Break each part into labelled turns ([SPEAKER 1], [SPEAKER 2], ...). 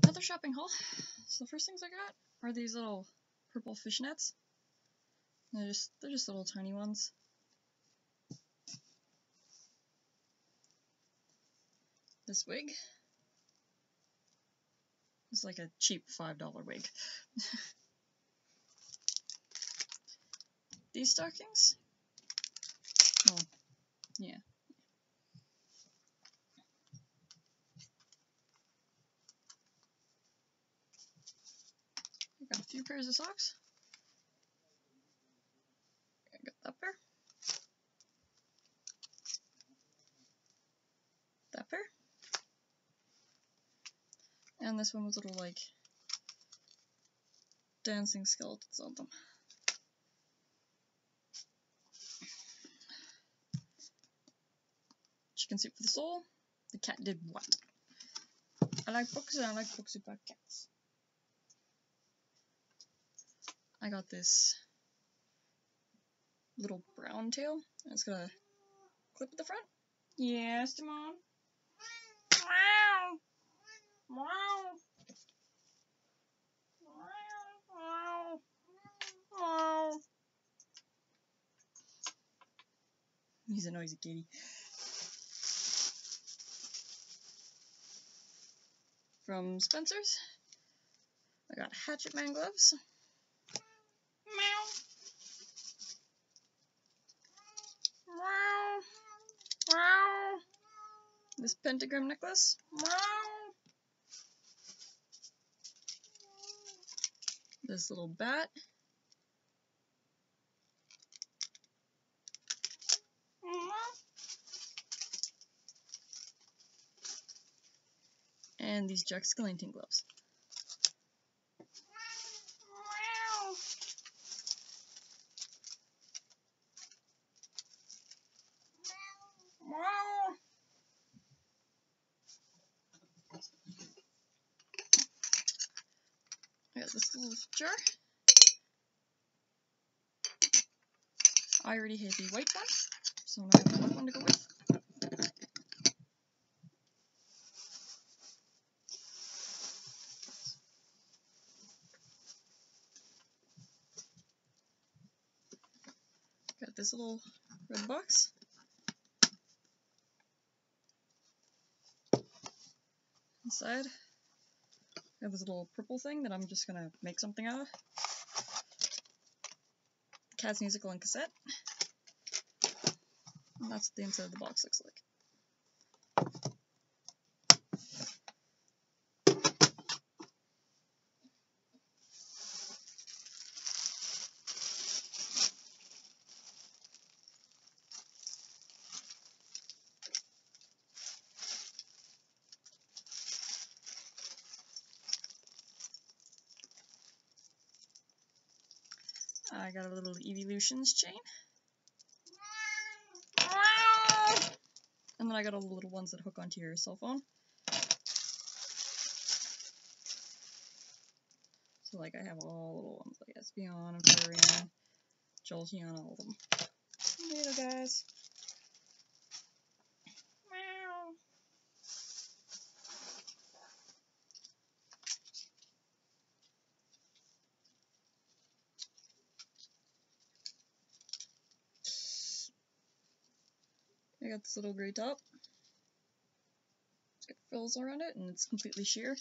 [SPEAKER 1] Another shopping haul. So the first things I got are these little purple fishnets. They're just they're just little tiny ones. This wig It's like a cheap five dollar wig. These stockings? Oh, yeah. Few pairs of socks. I got that pair. That pair. And this one with little like dancing skeletons on them. Chicken soup for the soul. The cat did what? I like books and I like books about cats. I got this little brown tail. And it's got a clip at the front. Yes. Meow. Meow. Meow. He's a noisy kitty. From Spencer's, I got Hatchet Man gloves. Meow. Meow. This pentagram necklace. Meow. This little bat. And these Jack Skellington gloves. Jar. I already have the white one, so now I have a black one to go with. Got this little red box. Inside, Have this little purple thing that I'm just gonna make something out of. Cat's musical and cassette. And that's what the inside of the box looks like. I got a little Eeveelutions chain. And then I got all the little ones that hook onto your cell phone. So like I have all the little ones like Espeon and Jolteon, all of them. Little guys. Meow. I got this little gray top. It's got frills around it and it's completely sheer.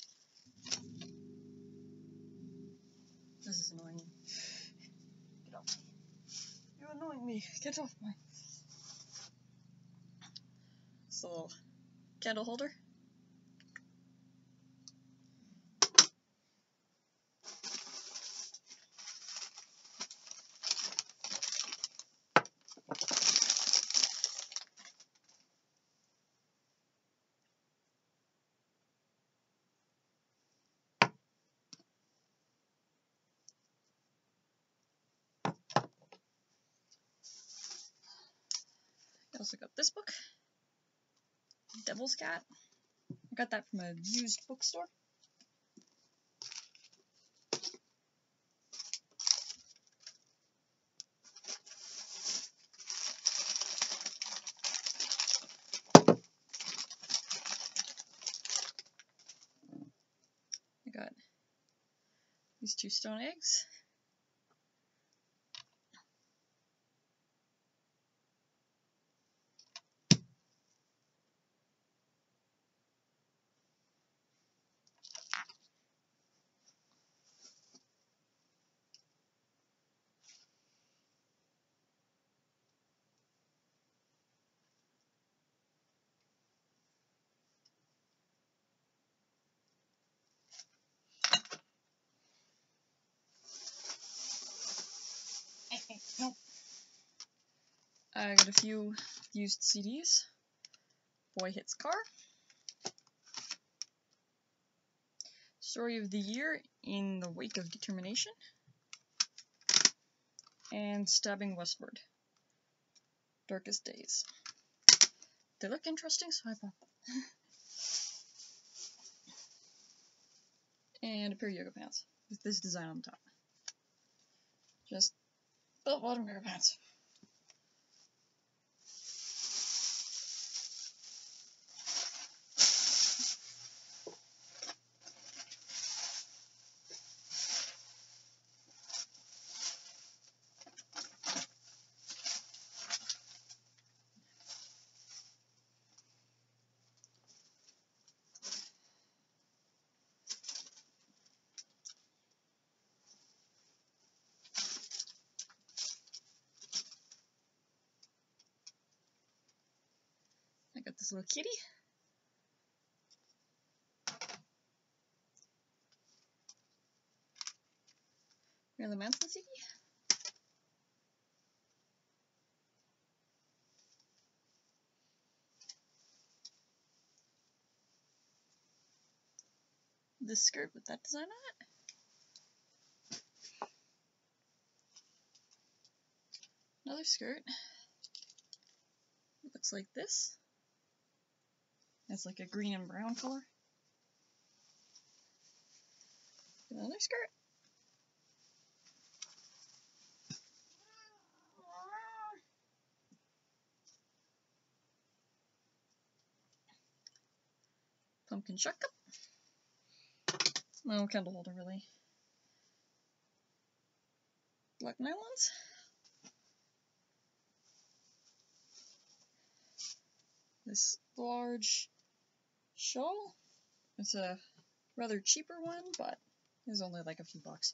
[SPEAKER 1] This is annoying me. Get off me. You're annoying me. Get off me. little candle holder. I got this book, Devil's Cat. I got that from a used bookstore. I got these two stone eggs. I got a few used CDs. Boy Hits Car. Story of the Year in the Wake of Determination. And Stabbing Westward. Darkest Days. They look interesting, so I bought them. and a pair of yoga pants with this design on the top. Just bell bottom yoga pants. Little kitty. Marilyn Manson CD. This skirt with that design on it. Another skirt. It looks like this. It's like a green and brown color. Another skirt. Pumpkin shotgun. No candle holder really. Black nylons. This large shawl. It's a rather cheaper one, but it's only like a few bucks.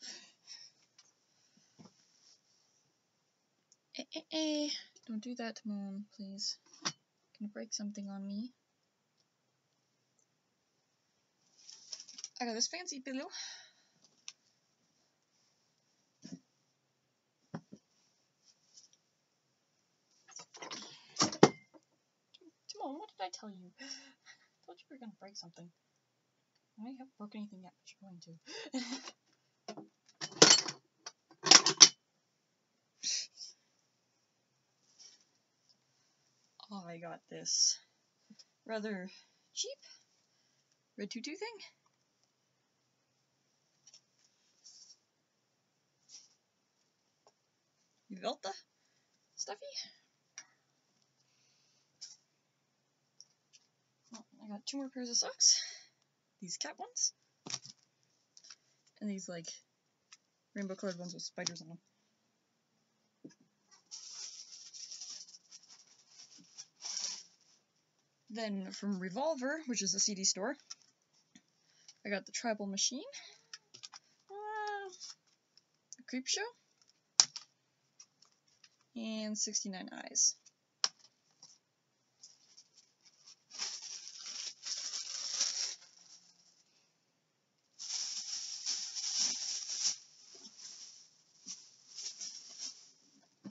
[SPEAKER 1] Eh, eh, eh. Don't do that, Mom, please. Gonna break something on me. I got this fancy pillow. Timon, what did I tell you? Told you we were gonna break something. I haven't broken anything yet, but you're going to. oh, I got this rather cheap red tutu thing. Yveltal stuffy. Oh, I got two more pairs of socks. These cat ones. And these like rainbow colored ones with spiders on them. Then from Revolver, which is a CD store, I got the Tribal Machine, uh, Creep Show, and 69 Eyes.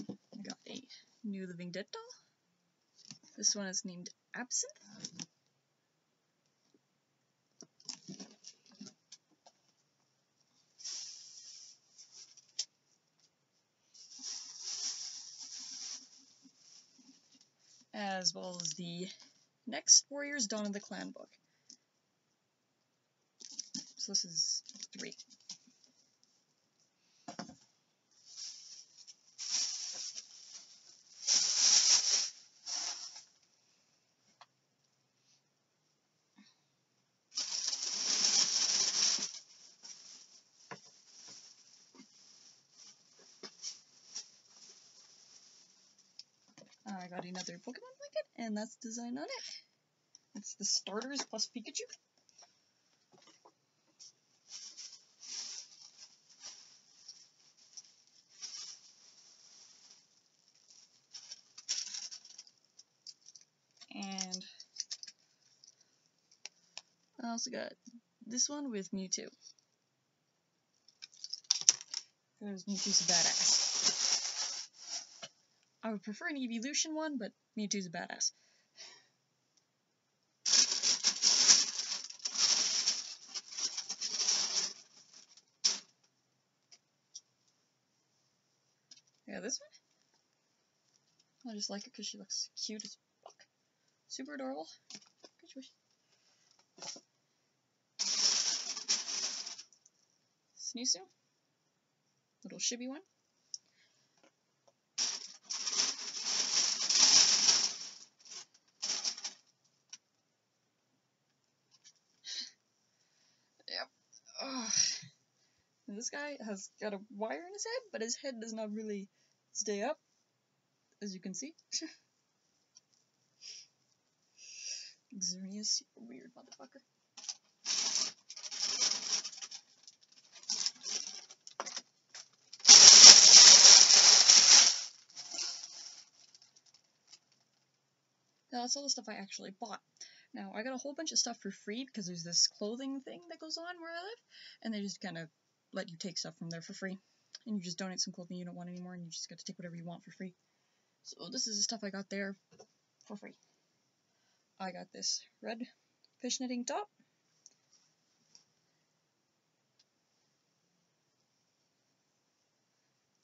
[SPEAKER 1] I got a New Living Dead doll. This one is named Absinthe. As well as the next Warriors Dawn of the Clan book. So this is three. I got another Pokemon blanket, and that's the design on it. It's the starters plus Pikachu. And I also got this one with Mewtwo. Because Mewtwo's badass. I would prefer an Eeveelution one, but Mewtwo's a badass. Yeah, this one? I just like it because she looks cute as fuck. Super adorable. Good choice. Sneasel. Little chibi one. This guy has got a wire in his head, but his head does not really stay up, as you can see. Xerneas, weird motherfucker. Now that's all the stuff I actually bought. Now I got a whole bunch of stuff for free because there's this clothing thing that goes on where I live, and they just kind of let you take stuff from there for free. And you just donate some clothing you don't want anymore, and you just get to take whatever you want for free. So this is the stuff I got there for free. I got this red fishnetting top.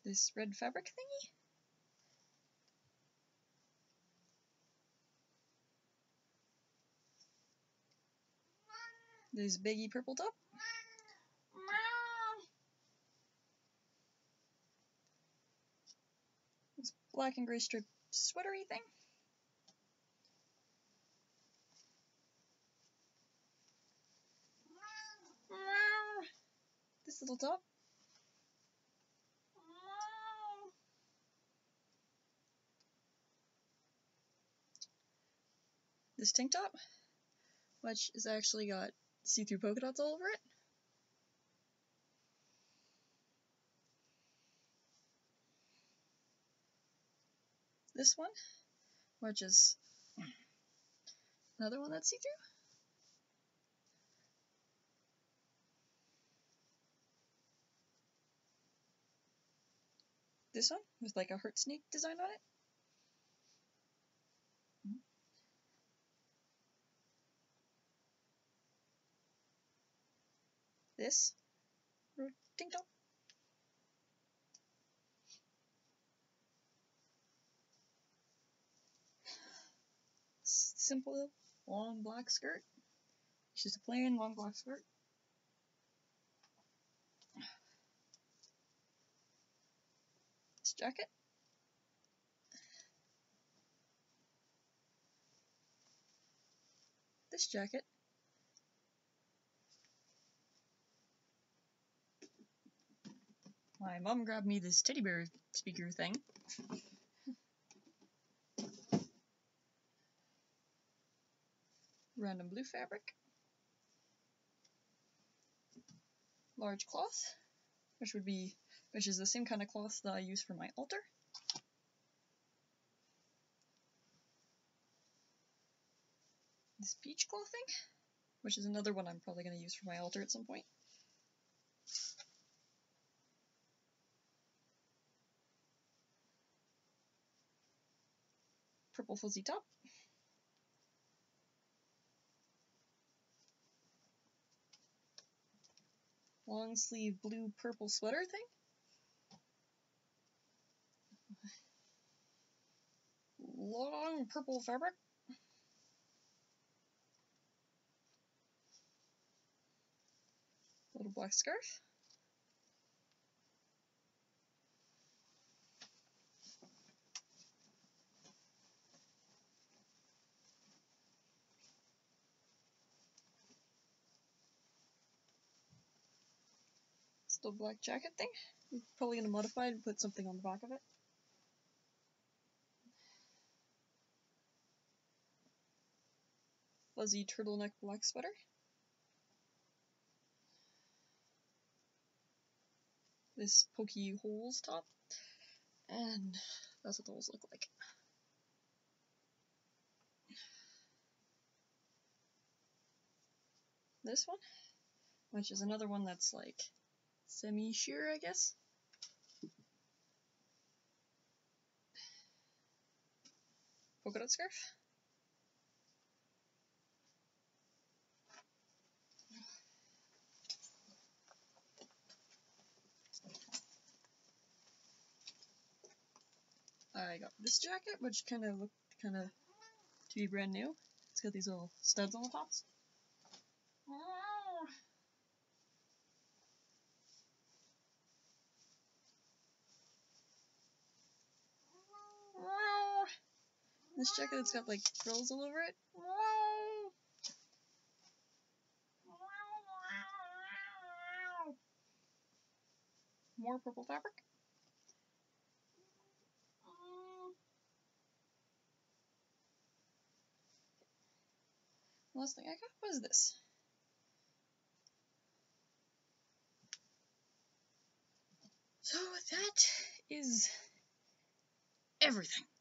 [SPEAKER 1] This red fabric thingy. This baggy purple top. This black and gray striped sweatery thing. This little top. This tank top, which has actually got see-through polka dots all over it. This one, which is another one that's see-through. This one with like a heart snake design on it. This tank top. Simple long black skirt. It's just a plain long black skirt. This jacket. This jacket. My mom grabbed me this teddy bear speaker thing. Random blue fabric. Large cloth, which would be, which is the same kind of cloth that I use for my altar. This peach clothing, which is another one I'm probably going to use for my altar at some point. purple fuzzy top. Long sleeve blue purple sweater thing. Long purple fabric. Little black scarf. the black jacket thing. I'm probably going to modify it and put something on the back of it. Fuzzy turtleneck black sweater. This pokey holes top. And that's what those holes look like. This one, which is another one that's like semi-sheer, I guess. polka dot scarf. I got this jacket, which kind of looked kind of to be brand new. It's got these little studs on the tops. This jacket, it's got like frills all over it. More purple fabric. last thing I got was this. So that is everything.